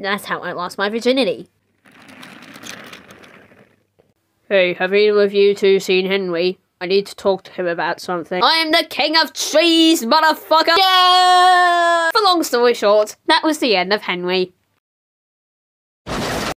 That's how I lost my virginity. Hey, have either of you two seen Henry? I need to talk to him about something. I'm the king of trees, motherfucker! Yeah! For long story short, that was the end of Henry.